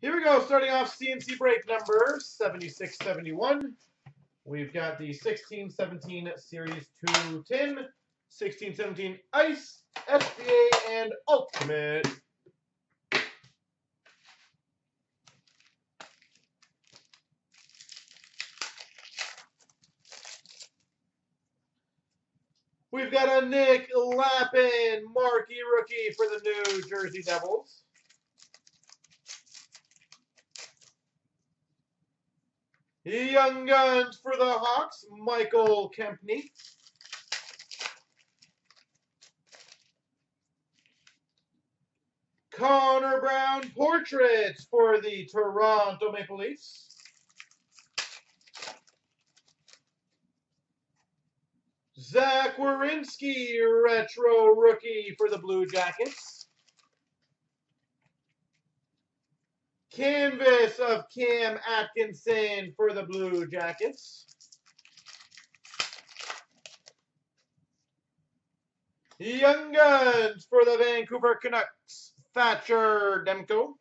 Here we go, starting off CNC break number 7671. We've got the 1617 Series 210, 1617 Ice, SPA, and Ultimate. We've got a Nick Lappin marquee rookie for the New Jersey Devils. Young Guns for the Hawks, Michael Kempny. Connor Brown Portraits for the Toronto Maple Leafs. Zach Werenski, Retro Rookie for the Blue Jackets. Canvas of Cam Atkinson for the Blue Jackets. Young Guns for the Vancouver Canucks, Thatcher Demko.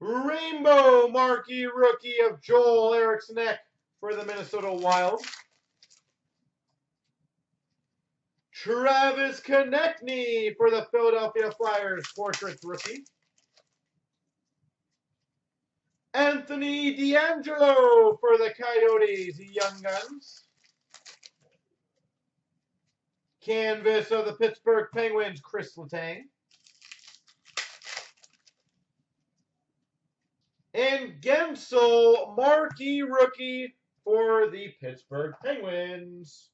Rainbow Marquee Rookie of Joel Eriksson for the Minnesota Wild. Travis Konecny for the Philadelphia Flyers Portrait Rookie. Anthony DeAngelo for the Coyotes Young Guns. Canvas of the Pittsburgh Penguins Chris Letang. And Guentzel, marquee rookie for the Pittsburgh Penguins.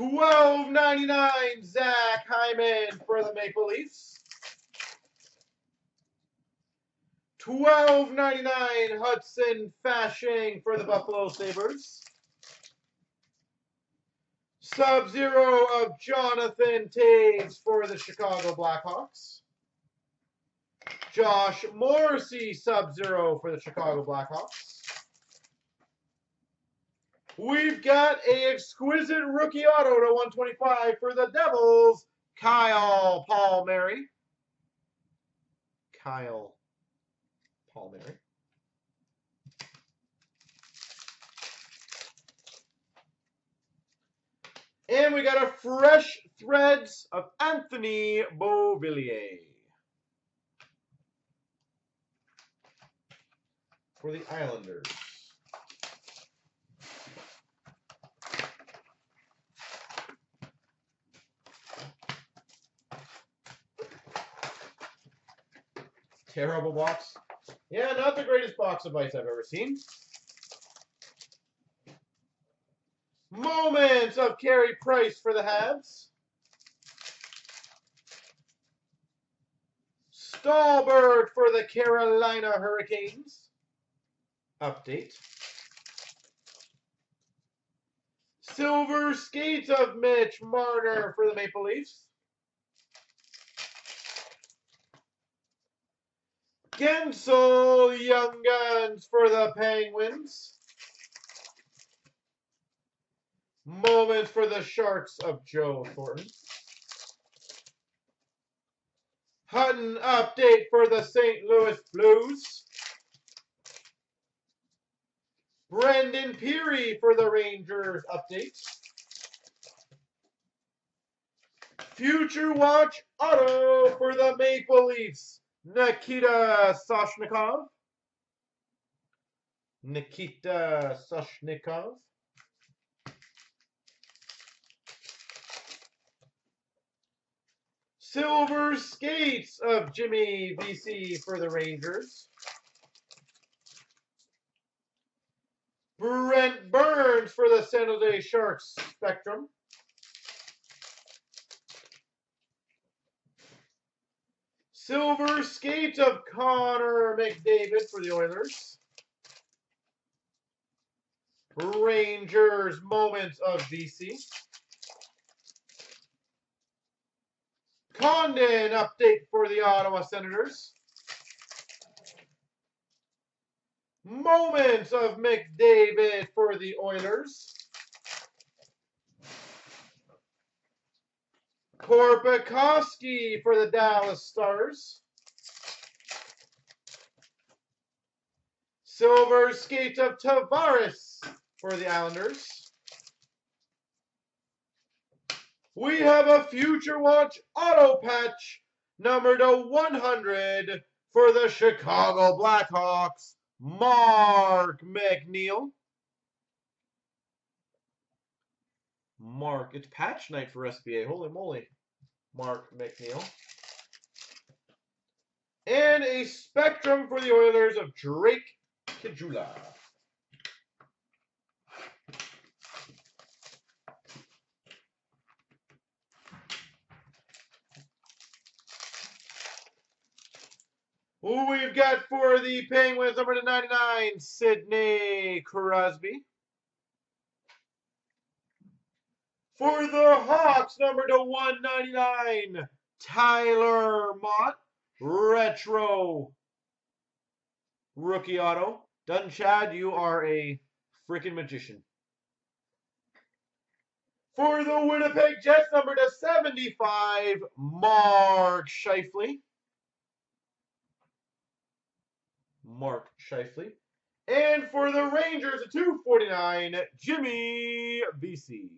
Twelve ninety nine Zach Hyman for the Maple Leafs. Twelve ninety nine Hudson Fasching for the Buffalo Sabres. Sub-Zero of Jonathan Toews for the Chicago Blackhawks. Josh Morrissey Sub-Zero for the Chicago Blackhawks. We've got a exquisite rookie auto to 125 for the Devils, Kyle Palmieri. Kyle Palmieri. And we got a fresh threads of Anthony Beauvillier. For the Islanders. Terrible box. Yeah, not the greatest box of ice I've ever seen. Moments of Carey Price for the Habs. Stalberg for the Carolina Hurricanes. Update. Silver Skates of Mitch Marner for the Maple Leafs. Guentzel Young Guns for the Penguins. Moment for the Sharks of Joe Thornton. Hutton update for the St. Louis Blues. Brandon Pirri for the Rangers update. Future Watch Auto for the Maple Leafs. Nikita Soshnikov. Nikita Soshnikov. Silver Skates of Jimmy Vesey for the Rangers. Brent Burns for the San Jose Sharks Spectrum. Silver Skates of Connor McDavid for the Oilers. Rangers moments of Vesey. Condon update for the Ottawa Senators. Moments of McDavid for the Oilers. Korpikoski for the Dallas Stars. Silver skate of Tavares for the Islanders. We have a Future Watch auto patch number to 100 for the Chicago Blackhawks, Mark McNeil. Mark, it's patch night for SPA. Holy moly. Mark McNeil. And a Spectrum for the Oilers of Drake Caggiula. Who we've got for the Penguins, number to 99, Sidney Crosby. For the Hawks, number to 199, Tyler Motte. Retro rookie auto. Done, Chad. You are a freaking magician. For the Winnipeg Jets, number to 75, Mark Scheifele. Mark Scheifele. And for the Rangers, a 249, Jimmy Vesey.